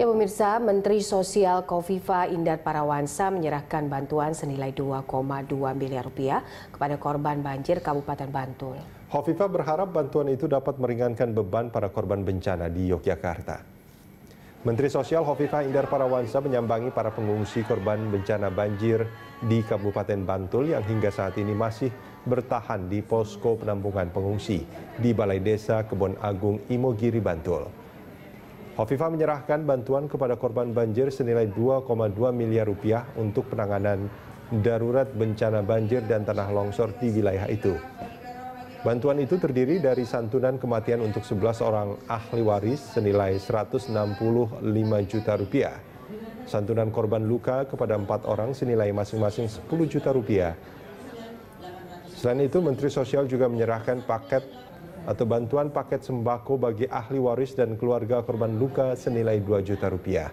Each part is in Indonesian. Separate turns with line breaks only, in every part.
Ya pemirsa, Menteri Sosial Kofifa Indar Parawansa menyerahkan bantuan senilai 2,2 miliar rupiah kepada korban banjir Kabupaten Bantul.
Kofifa berharap bantuan itu dapat meringankan beban para korban bencana di Yogyakarta. Menteri Sosial Hovifa Indar Parawansa menyambangi para pengungsi korban bencana banjir di Kabupaten Bantul yang hingga saat ini masih bertahan di posko penampungan pengungsi di Balai Desa Kebon Agung Imogiri Bantul. Hovifa menyerahkan bantuan kepada korban banjir senilai 2,2 miliar rupiah untuk penanganan darurat bencana banjir dan tanah longsor di wilayah itu. Bantuan itu terdiri dari santunan kematian untuk 11 orang ahli waris senilai 165 juta rupiah. Santunan korban luka kepada empat orang senilai masing-masing 10 juta rupiah. Selain itu, Menteri Sosial juga menyerahkan paket atau bantuan paket sembako bagi ahli waris dan keluarga korban luka senilai 2 juta rupiah.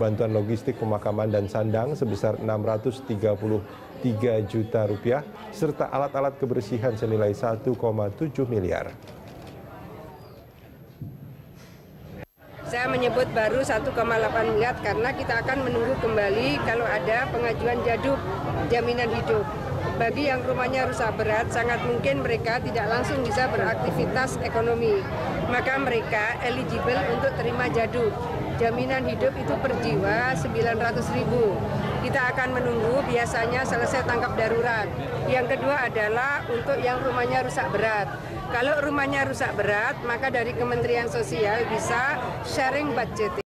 Bantuan logistik pemakaman dan sandang sebesar 633 juta rupiah serta alat-alat kebersihan senilai 1,7 miliar.
Saya menyebut baru 1,8 miliar karena kita akan menunggu kembali kalau ada pengajuan jaduk jaminan hidup. Bagi yang rumahnya rusak berat, sangat mungkin mereka tidak langsung bisa beraktivitas ekonomi. Maka mereka eligible untuk terima jaduk. Jaminan hidup itu per jiwa 900 ribu. Kita akan menunggu biasanya selesai tangkap darurat. Yang kedua adalah untuk yang rumahnya rusak berat. Kalau rumahnya rusak berat, maka dari Kementerian Sosial bisa sharing budget.